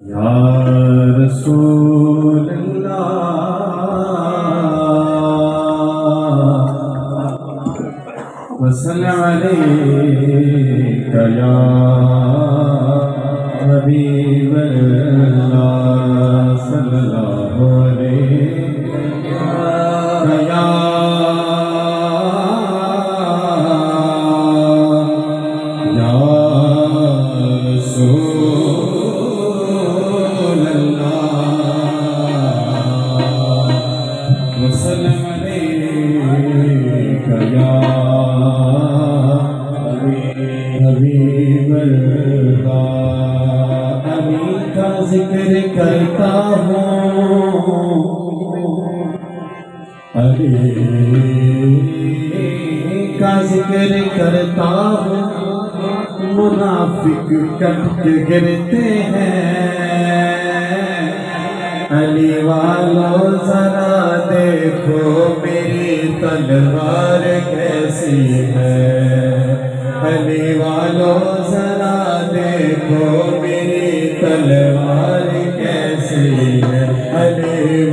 یا رسول اللہ وسلم علیک یا کرتا ہوں۔ ارے کا ذکر کرتا ہوں۔ منافق کٹ کے گرتے ہیں۔ علی والوں علی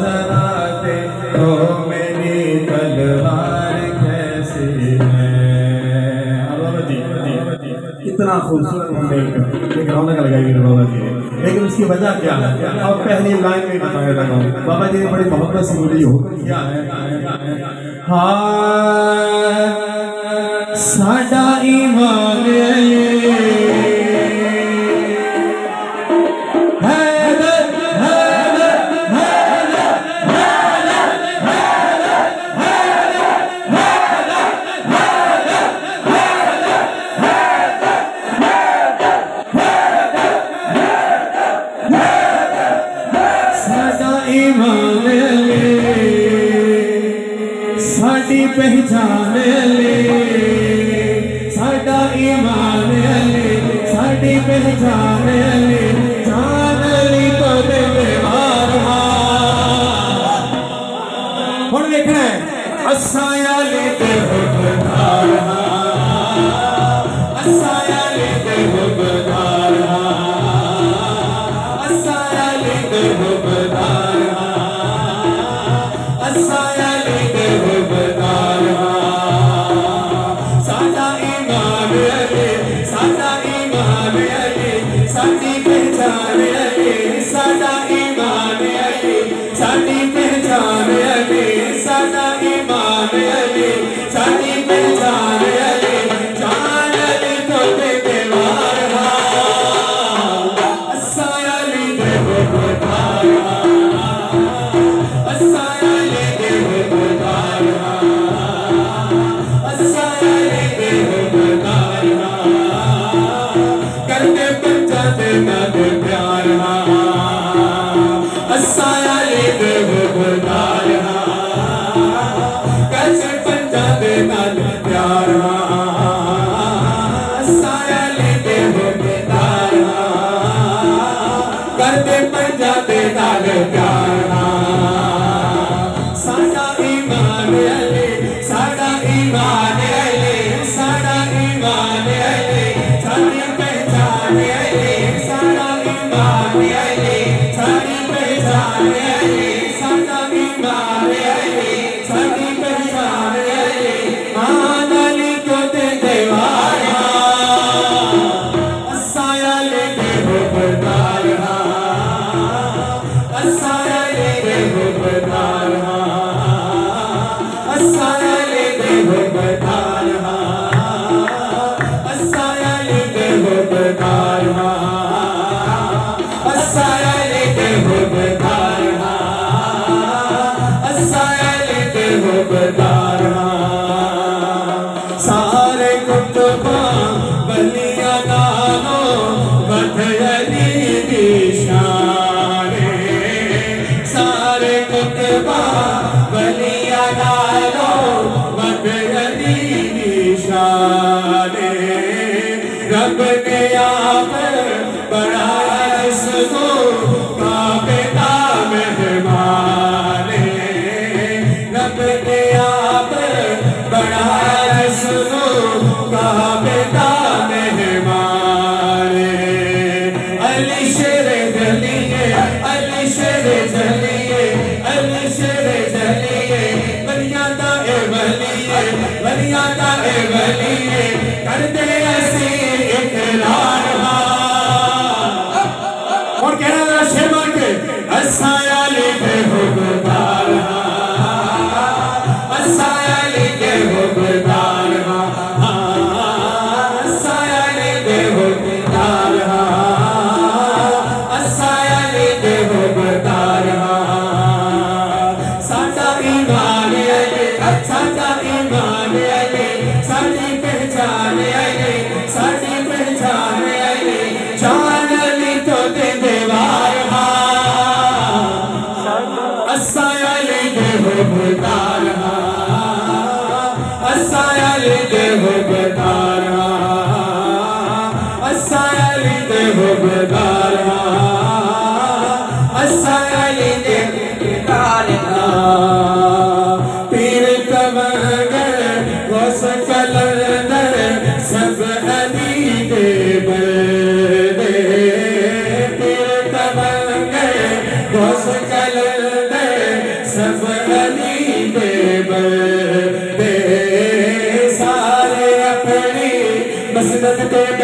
ذرا دیکھو میری تلوار کیسی ہے بابا جی اتنا خوبصورت ہم ایک رونق لگائی بابا جی نے۔ لیکن اس کی وجہ کیا ہے؟ اور پہلی لائن میں بتانے لگا ہوں۔ بابا جی نے بڑی محبت سے مجھے یہ حکم کیا ہے؟ ہائے ساڈا ایمان ایمان لے ساڈی پہچان لے، ساڈا ایمان لے، ساڈی پہچان لے جان تو دے ہے ساڈی گناہ بدارا سارے کتبا بلیا دانو بدھلی نشانے سارے کتبا بلیا دانو بدھلی نشانے رب Messiah. Listen to the